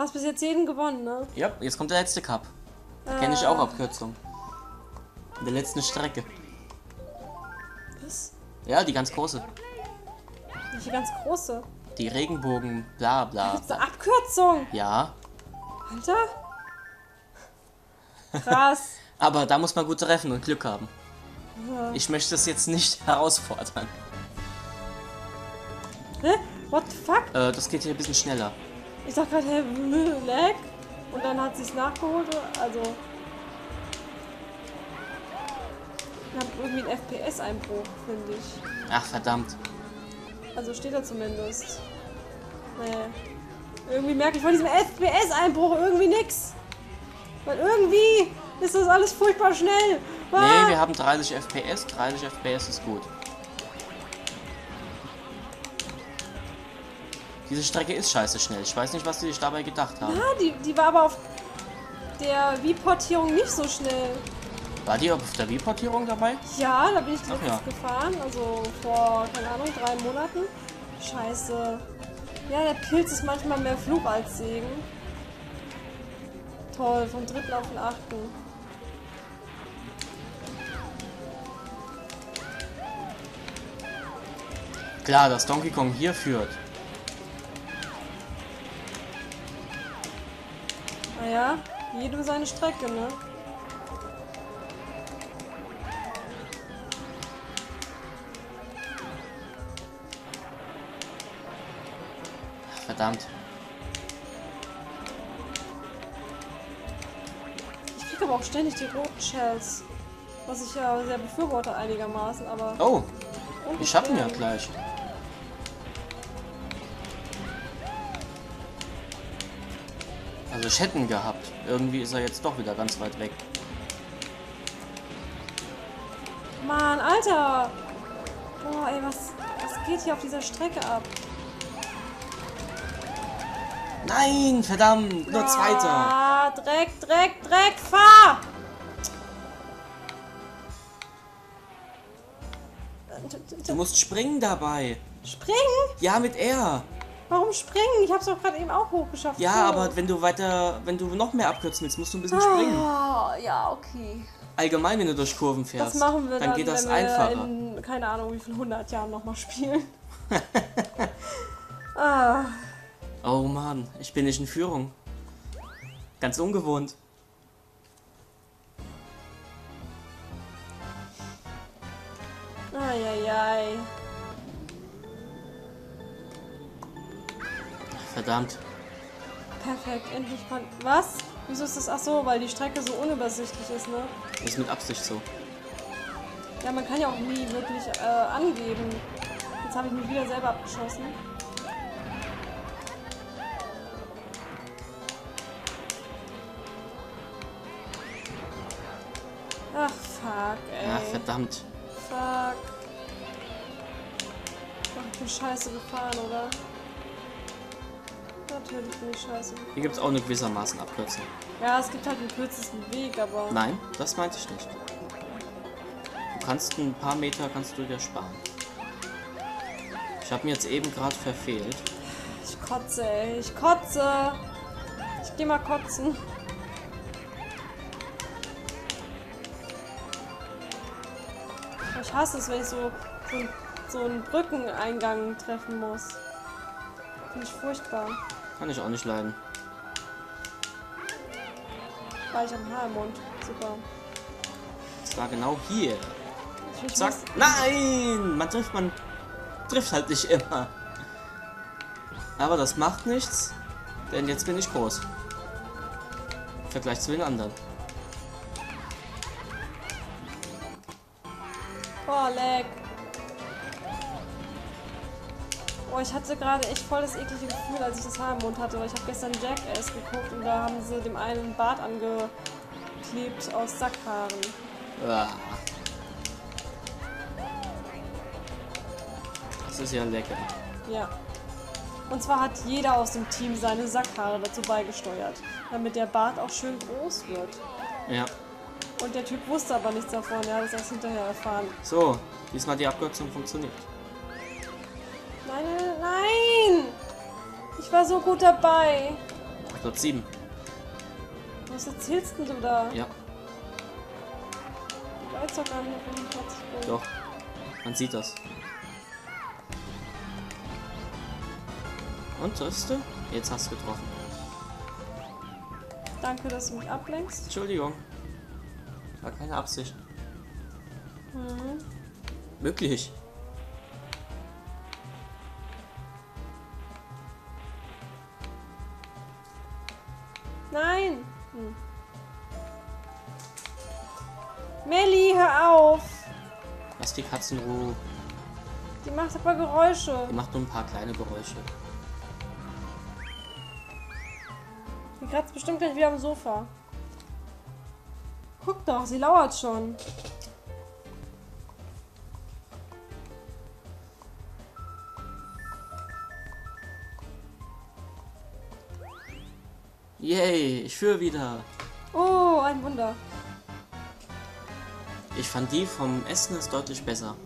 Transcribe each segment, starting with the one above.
Hast bis jetzt jeden gewonnen, ne? Ja, jetzt kommt der letzte Cup. Kenne ich auch Abkürzung. In der letzten Strecke. Was? Ja, die ganz große. Die ganz große. Die Regenbogen, bla bla. Gibt's eine Abkürzung? Ja, Alter? Krass. aber da muss man gut treffen und Glück haben. Ich möchte es jetzt nicht herausfordern. Hä? What the fuck? Äh, das geht hier ein bisschen schneller. Ich sag gerade, hä, lag? Und dann hat sie's nachgeholt. Also. Ich hab irgendwie einen FPS-Einbruch, finde ich. Ach, verdammt. Also steht da zumindest. Nee. Irgendwie merke ich von diesem FPS-Einbruch irgendwie nix. Weil irgendwie ist das alles furchtbar schnell. Nee, Ah! wir haben 30 FPS. 30 FPS ist gut. Diese Strecke ist scheiße schnell. Ich weiß nicht, was die sich dabei gedacht haben. Ah, die, die war aber auf der Wii-Portierung nicht so schnell. War die auf der Wii-Portierung dabei? Ja, da bin ich letztens ja. gefahren, also vor, keine Ahnung, drei Monaten. Scheiße. Ja, der Pilz ist manchmal mehr Fluch als Segen. Toll, vom dritten auf den achten. Klar, dass Donkey Kong hier führt. Naja, jedem seine Strecke, ne? Verdammt. Ich krieg aber auch ständig die roten Shells. Was ich ja sehr befürworte einigermaßen, aber... Oh, wir schaffen ja gleich. Also hätte ihn gehabt. Irgendwie ist er jetzt doch wieder ganz weit weg. Mann, Alter! Boah, ey, was, was geht hier auf dieser Strecke ab? Nein, verdammt, nur Zweiter. Ah, Dreck, Dreck, Dreck, fahr! Du musst springen dabei. Springen? Ja, mit R. Warum springen? Ich hab's doch gerade eben auch hochgeschafft. Ja, So. aber wenn du weiter, wenn du noch mehr abkürzen willst, musst du ein bisschen springen. Ah, ja, okay. Allgemein, wenn du durch Kurven Das fährst, machen wir dann, dann, geht das wenn wir einfacher. in, keine Ahnung, wie viel 100 Jahren nochmal spielen. ah, Oh Mann, ich bin nicht in Führung. Ganz ungewohnt. ai, Verdammt. Perfekt, endlich kann... Was? Wieso ist das... Ach so, weil die Strecke so unübersichtlich ist, ne? Ist mit Absicht so. Ja, man kann ja auch nie wirklich äh, angeben. Jetzt habe ich mich wieder selber abgeschossen. Ach, fuck, ey. Ja, verdammt. fuck. Ach, ich bin scheiße gefahren, oder? Natürlich bin ich scheiße. Hier gibt es auch eine gewissermaßen Abkürzung. Ja, es gibt halt den kürzesten Weg, aber... Nein, das meinte ich nicht. Du kannst ein paar Meter kannst du dir sparen. Ich habe mir jetzt eben gerade verfehlt. Ich kotze, ey. Ich kotze. Ich geh mal kotzen. Ich hasse es, wenn ich so, so, so einen Brückeneingang treffen muss. Finde ich furchtbar. Kann ich auch nicht leiden. War ich am Haar im Mund. Super. Das war genau hier. Ich, Zack. Nein! Man trifft, man trifft halt nicht immer. Aber das macht nichts, denn jetzt bin ich groß. Im Vergleich zu den anderen. oh, leck. Oh, ich hatte gerade echt voll das eklige Gefühl, als ich das Haar im Mund hatte. Weil ich habe gestern Jackass geguckt und da haben sie dem einen Bart angeklebt aus Sackhaaren. Ah. Das ist ja lecker. Ja. Und zwar hat jeder aus dem Team seine Sackhaare dazu beigesteuert, damit der Bart auch schön groß wird. Ja. Und der Typ wusste aber nichts davon, er hat es erst hinterher erfahren. So, diesmal die Abkürzung funktioniert. Nein, nein! Ich war so gut dabei. Platz 7. Was erzählst denn du da? Ja, Ich weiß doch gar nicht, auf welchem Platz ich bin. doch. Man sieht das. Und triffst du? Jetzt hast du getroffen. Danke, dass du mich ablenkst. Entschuldigung. War keine Absicht. Mhm. Möglich. Hör auf! Lass die Katze in Ruhe. Die macht aber Geräusche. Die macht nur ein paar kleine Geräusche. Die kratzt bestimmt gleich wieder am Sofa. Guck doch, sie lauert schon. Yay, ich führe wieder. Oh, ein Wunder. Ich fand die vom Essen ist deutlich besser.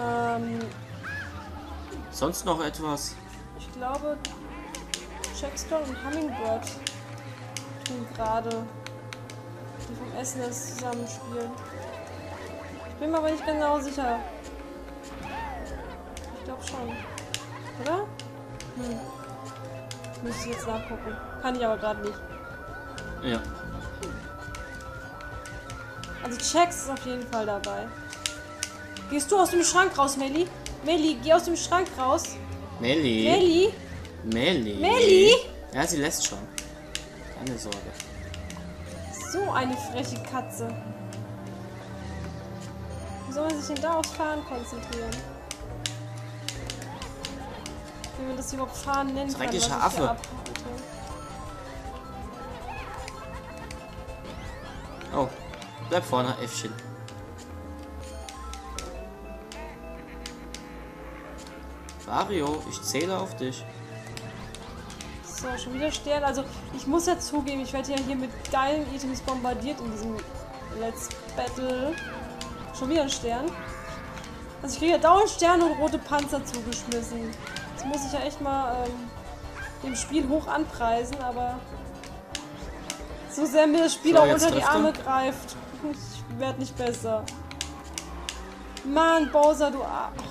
Ähm, Sonst noch etwas? ich glaube, Checkstone und Hummingbird tun gerade die vom Essen das zusammenspielen. Ich bin mir aber nicht genau sicher. Ich glaube schon. Oder? Hm. Müsste ich jetzt nachgucken. Kann ich aber gerade nicht. Ja. Also Checks ist auf jeden Fall dabei. Gehst du aus dem Schrank raus, Melli? Melli, geh aus dem Schrank raus. Melli. Melli? Melli. Melli? Ja, sie lässt schon. Keine Sorge. So eine freche Katze. Wie soll man sich denn da aufs Fahren konzentrieren? Wie man das überhaupt Fahren nennen kann. Dreckiger was ich Affe. Bleib vorne, Äffchen. Wario, ich zähle auf dich. So, schon wieder Stern. Also, ich muss ja zugeben, ich werde ja hier mit geilen Items bombardiert in diesem Let's Battle. Schon wieder ein Stern. Also, ich kriege ja dauernd Sterne und rote Panzer zugeschmissen. Das muss ich ja echt mal ähm, dem Spiel hoch anpreisen, aber so sehr mir das Spiel So, auch unter die trifft er. Arme greift. Ich werde nicht besser. Mann, Bowser, du Arsch.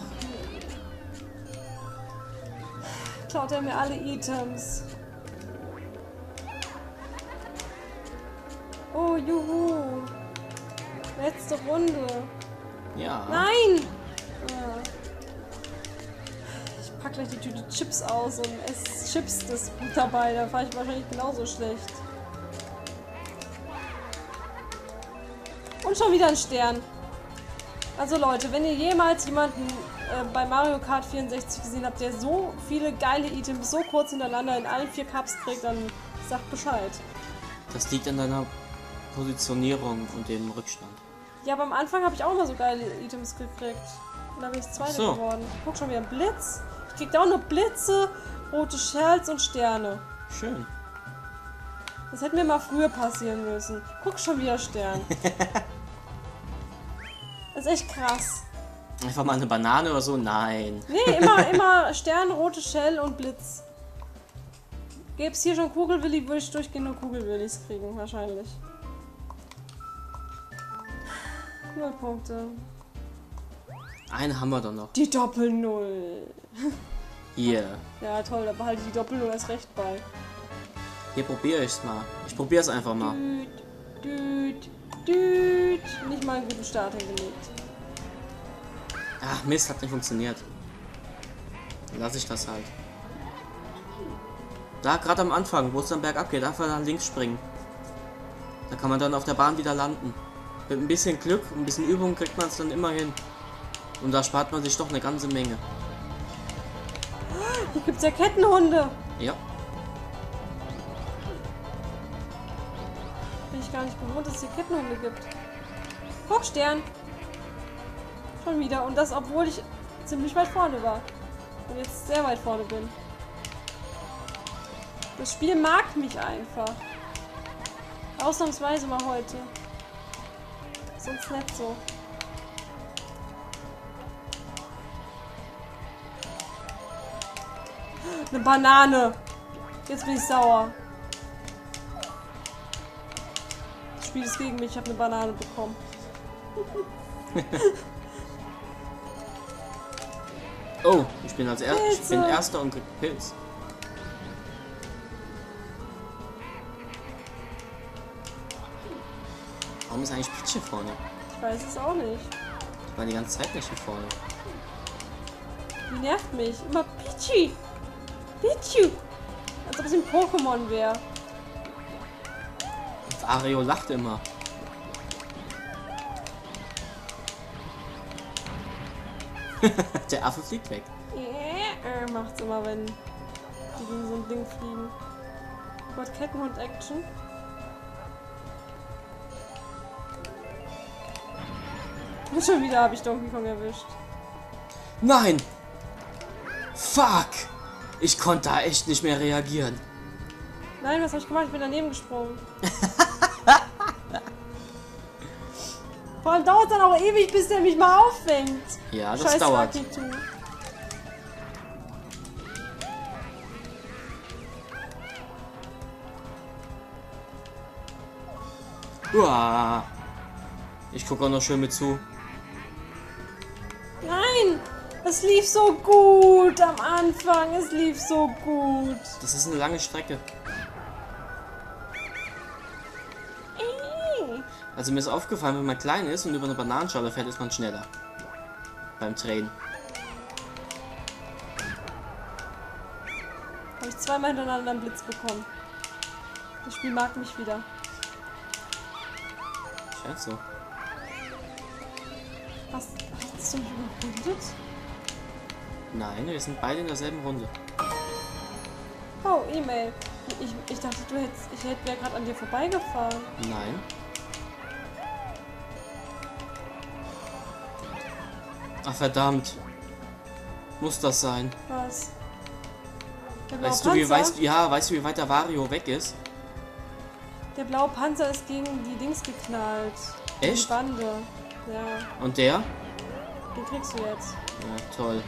Klaut er mir alle Items. Oh, juhu. Letzte Runde. Ja. Nein! Ich pack gleich die Tüte Chips aus und esse Chips das gut dabei. Da fahre ich wahrscheinlich genauso schlecht. Und schon wieder ein Stern. Also Leute, wenn ihr jemals jemanden äh, bei Mario Kart 64 gesehen habt, der so viele geile Items so kurz hintereinander in allen vier Cups trägt, dann sagt Bescheid. Das liegt an deiner Positionierung und dem Rückstand. Ja, aber am Anfang habe ich auch immer so geile Items gekriegt. Und da bin ich Zweite so. geworden. Guck schon wieder, Blitz. Ich krieg da auch nur Blitze, rote Shells und Sterne. Schön. Das hätte mir mal früher passieren müssen. Guck schon wieder Stern. Das ist echt krass. Einfach mal eine Banane oder so? Nein. Nee, immer, immer Stern, rote Shell und Blitz. Gäbe es hier schon Kugelwilli, würde ich durchgehend nur Kugelwillis kriegen, wahrscheinlich. Null Punkte. Einen haben wir doch noch. Die Doppel-Null. Hier. Ja, toll, da behalte ich die Doppel-Null erst recht bei. Hier probiere ich's mal. Ich probiere es einfach mal. Düt, düt, düt. Nicht mal einen guten Start hingelegt. Ach, Mist, hat nicht funktioniert. Dann lasse ich das halt. Da, gerade am Anfang, wo es dann bergab geht, einfach nach links springen. Da kann man dann auf der Bahn wieder landen. Mit ein bisschen Glück, ein bisschen Übung kriegt man es dann immer hin. Und da spart man sich doch eine ganze Menge. Hier gibt's ja Kettenhunde. Ja, gar nicht gewohnt, dass es hier Kettenhunde gibt. Guck, Stern. Schon wieder. Und das, obwohl ich ziemlich weit vorne war. Und jetzt sehr weit vorne bin. Das Spiel mag mich einfach. Ausnahmsweise mal heute. Sonst nicht so. Eine Banane. Jetzt bin ich sauer. Spiel ist gegen mich. Ich habe eine Banane bekommen. Oh, ich bin als er ich bin erster und krieg Pilz. Warum ist eigentlich Peach hier vorne? Ich weiß es auch nicht. Die war die ganze Zeit nicht hier vorne. Die nervt mich. Immer Pichu. Pichu. Als ob es ein Pokémon wäre. Ario lacht immer. Der Affe fliegt weg. Yeah, macht's immer, wenn die gegen so ein Ding fliegen. Gott, Kettenhund Action. Und schon wieder habe ich Donkey Kong erwischt. Nein! Fuck! Ich konnte da echt nicht mehr reagieren. Nein, was habe ich gemacht? Ich bin daneben gesprungen. Vor allem dauert dann auch ewig, bis der mich mal auffängt. Ja, das Scheiß dauert. Rakitu. Uah. Ich gucke auch noch schön mit zu. Nein! Es lief so gut am Anfang. Es lief so gut. Das ist eine lange Strecke. Also mir ist aufgefallen, wenn man klein ist und über eine Bananenschale fährt, ist man schneller. Beim Trainen. Habe ich zweimal hintereinander einen Blitz bekommen. Das Spiel mag mich wieder. Scheint so. Hast, hast du mich überrundet? Nein, wir sind beide in derselben Runde. Oh, E-Mail. Ich, ich dachte, du hättest, ich hätte wäre gerade an dir vorbeigefahren. Nein. Ach verdammt. Muss das sein? Was? Der Weißt du, wie, weißt, ja, weißt du, wie weit der Wario weg ist? Der blaue Panzer ist gegen die Dings geknallt. Echt? Die Bande. Ja, Und der? den kriegst du jetzt. Ja, toll.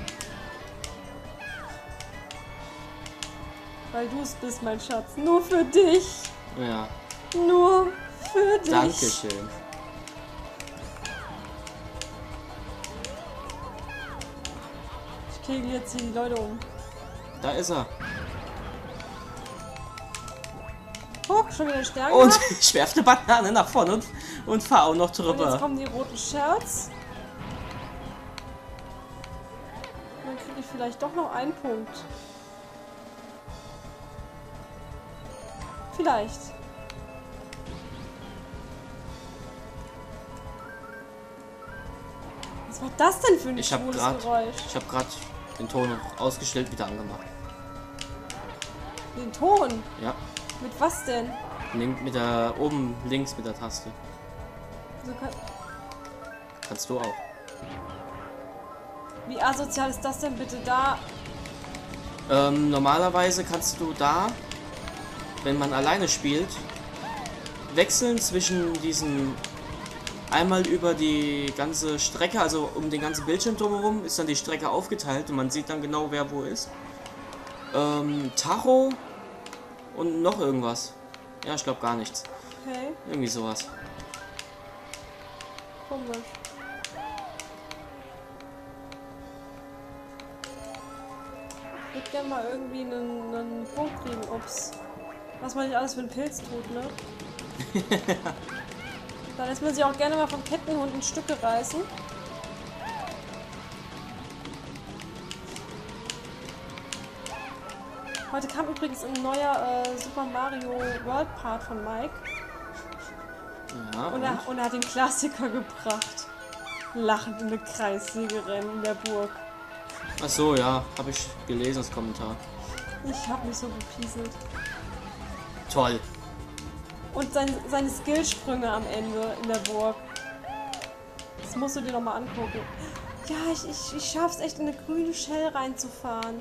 Weil du es bist, mein Schatz. Nur für dich. Ja, Nur für dich. Dankeschön. Kegel jetzt die Leute um. Da ist er. Guck, schon wieder Sterne. Und ich werfe eine Banane nach vorne und, und fahr auch noch Und jetzt drüber. kommen die roten Shirts. Dann kriege ich vielleicht doch noch einen Punkt. Vielleicht. Was war das denn für ein Ich schwules gerade Geräusch? ich habe gerade den Ton noch ausgestellt wieder angemacht. Den Ton. Ja, Mit was denn? link mit der oben links mit der Taste. So kann, Kannst du auch. wie asozial ist das denn bitte da? Ähm, normalerweise kannst du da, wenn man alleine spielt, wechseln zwischen diesen einmal über die ganze Strecke, also um den ganzen Bildschirm drumherum, ist dann die Strecke aufgeteilt und man sieht dann genau, wer wo ist. Ähm, Tacho und noch irgendwas. Ja, ich glaube gar nichts. Okay, Irgendwie sowas. komisch. Ich würde gerne mal irgendwie einen, einen Punkt kriegen, ups. Was man nicht alles für einen Pilz tut, ne? Dann lässt man sich auch gerne mal vom Kettenhund in Stücke reißen. Heute kam übrigens ein neuer äh, Super Mario World Part von Mike. Ja, Und er, und er hat den Klassiker gebracht. Lachende Kreissägerennen in der Burg. Ach so, ja, habe ich gelesen, das Kommentar. Ich hab mich so gepieselt. Toll. Und sein, seine Skillsprünge am Ende in der Burg. Das musst du dir noch mal angucken. Ja, ich, ich, ich schaff's echt in eine grüne Shell reinzufahren.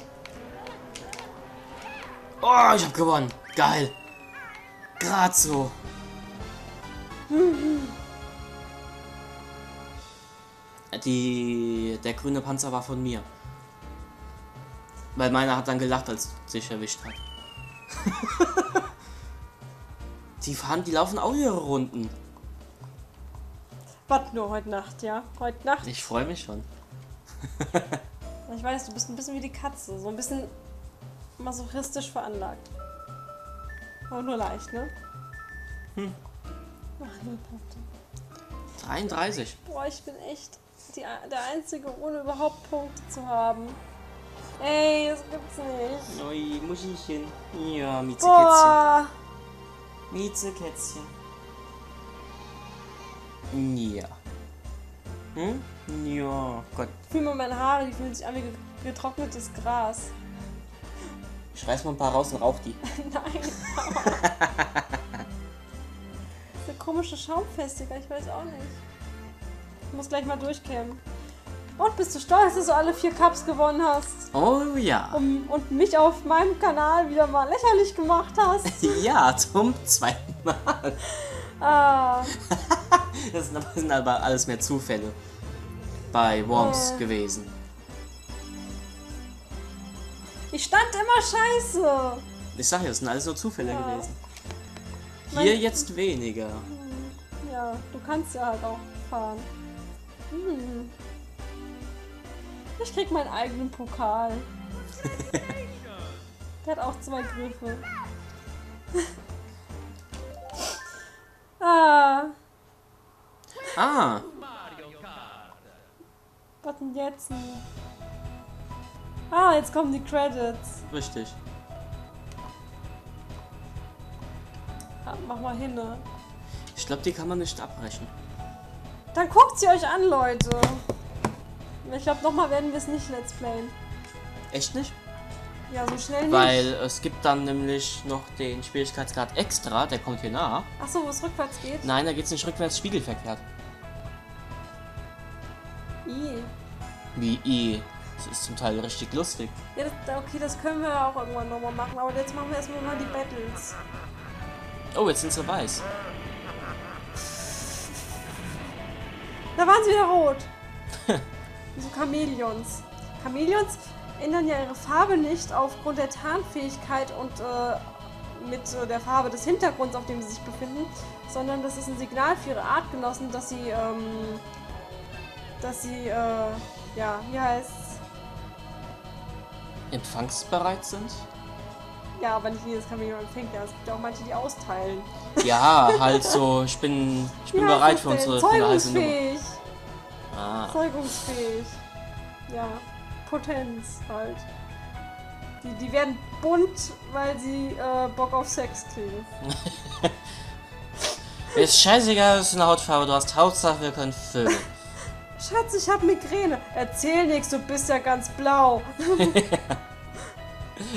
Oh, ich habe gewonnen. Geil. Grad so. Die, der grüne Panzer war von mir. Weil meiner hat dann gelacht, als sich erwischt hat. die fahren, die laufen auch ihre Runden. Was nur heute Nacht, ja? Heute Nacht. Ich freue mich schon. Ich weiß, du bist ein bisschen wie die Katze. So ein bisschen masochistisch veranlagt. Aber nur leicht, ne? Hm. Ach, null Punkte. 33. Boah, ich bin echt die, der Einzige, ohne überhaupt Punkte zu haben. Ey, das gibt's nicht. Neu Muschelchen. Ja, Miezekätzchen. Boah. Miezekätzchen. Ja. Hm? Ja, Gott. Fühl mal meine Haare, die fühlen sich an wie ge- getrocknetes Gras. Ich reiß mal ein paar raus und rauch die. Nein. Diese komische Schaumfestiger, ich weiß auch nicht. Ich muss gleich mal durchkämmen. Und bist du stolz, dass du alle vier Cups gewonnen hast? Oh ja. Um, und mich auf meinem Kanal wieder mal lächerlich gemacht hast? Ja, zum zweiten Mal. Ah, Das sind aber- alles mehr Zufälle bei Worms Äh. gewesen. ich stand immer scheiße. Ich sag ja, das sind alles nur Zufälle Ja. gewesen. Mein- Hier jetzt weniger. Ja, du kannst ja halt auch fahren. Hm. Ich krieg meinen eigenen Pokal. Der hat auch zwei Griffe. ah, Ah, was denn jetzt? Ah, jetzt kommen die Credits. richtig. Ah, mach mal hin, ne? Ich glaube, die kann man nicht abbrechen. Dann guckt sie euch an, Leute. Ich glaube, nochmal werden wir es nicht let's playen. Echt nicht? Ja, so schnell nicht. Weil es gibt dann nämlich noch den Schwierigkeitsgrad extra, der kommt hier nach. Achso, wo es rückwärts geht? Nein, da geht's nicht rückwärts spiegelverkehrt. I. Wie I. Das ist zum Teil richtig lustig. Ja, das, okay, das können wir auch irgendwann nochmal machen, aber jetzt machen wir erstmal mal die Battles. Oh, jetzt sind sie weiß. Da waren sie wieder rot. So Chamäleons. Chamäleons ändern ja ihre Farbe nicht aufgrund der Tarnfähigkeit und äh, mit äh, der Farbe des Hintergrunds, auf dem sie sich befinden, sondern das ist ein Signal für ihre Artgenossen, dass sie, ähm, dass sie, äh, ja, wie heißt's? Empfangsbereit sind? Ja, aber nicht jedes Chamäleon empfängt ja. Es gibt ja auch manche, die austeilen. Ja, halt so, ich bin, ich bin Wie bereit für unsere für eine heiße Nummer. Zeugungsfähig. Ah, Zeugungsfähig. Ja, Potenz halt. Die, die werden bunt, weil sie äh, Bock auf Sex kriegen. ist scheißegal, was für eine Hautfarbe du hast. Hauptsache, wir können vögeln. Schatz, ich hab Migräne. Erzähl nix, du bist ja ganz blau.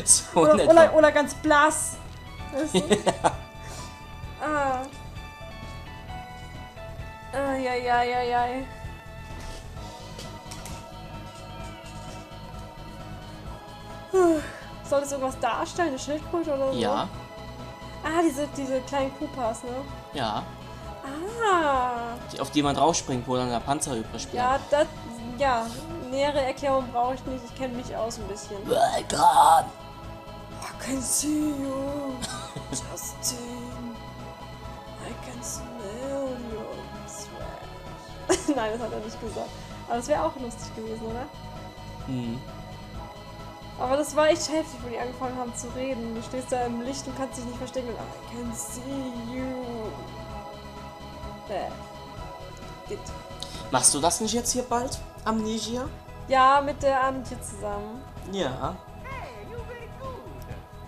So Oder, oder, oder ganz blass. Weißt du? ah. Ah, ja, ja, ja, ja. Soll das irgendwas darstellen? Eine Schildkröte oder so? Ja, Ah, diese, diese kleinen Koopas, ne? ja. Ah. Die, auf die man draufspringt, wo dann der Panzer übrig bleibt. Ja, das. Ja, nähere Erklärung brauche ich nicht. Ich kenne mich aus ein bisschen. Welcome! I can see you, Justin. I can smell your sweat. Nein, das hat er nicht gesagt. Aber das wäre auch lustig gewesen, oder? Hm. Aber das war echt heftig, wo die angefangen haben zu reden. Du stehst da im Licht und kannst dich nicht verstecken und I can see you. Bäh. Geht. Machst du das nicht jetzt hier bald? Amnesia? Ja, mit der Antje zusammen. Ja.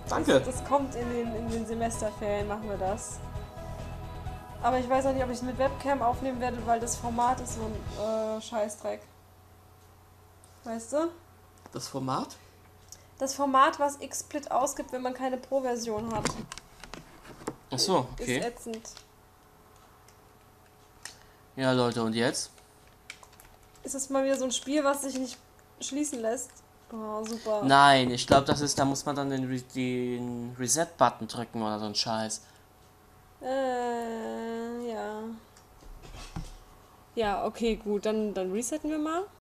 Danke. Das, das kommt in den, in den Semesterferien, machen wir das. Aber ich weiß auch nicht, ob ich es mit Webcam aufnehmen werde, weil das Format ist so ein äh, Scheißdreck. Weißt du? Das Format? Das Format, was XSplit ausgibt, wenn man keine Pro-Version hat, Achso, ist okay. ätzend. Ja, Leute, und jetzt? Ist das mal wieder so ein Spiel, was sich nicht schließen lässt? Oh, super. Nein, ich glaube, das ist, da muss man dann den, Re den Reset-Button drücken oder so ein Scheiß. Äh, ja. Ja, okay, gut, dann, dann resetten wir mal.